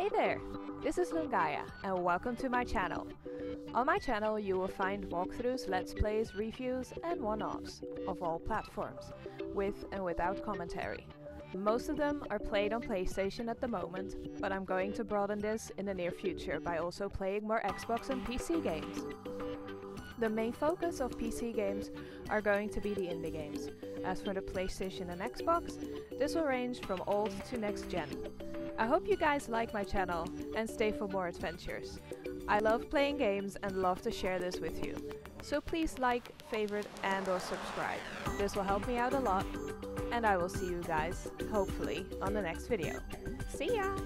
Hey there, this is Lungaia and welcome to my channel. On my channel you will find walkthroughs, let's plays, reviews and one-offs of all platforms, with and without commentary. Most of them are played on PlayStation at the moment, but I'm going to broaden this in the near future by also playing more Xbox and PC games. The main focus of PC games are going to be the indie games. As for the PlayStation and Xbox, this will range from old to next gen. I hope you guys like my channel and stay for more adventures. I love playing games and love to share this with you. So please like, favorite and or subscribe. This will help me out a lot and I will see you guys, hopefully, on the next video. See ya!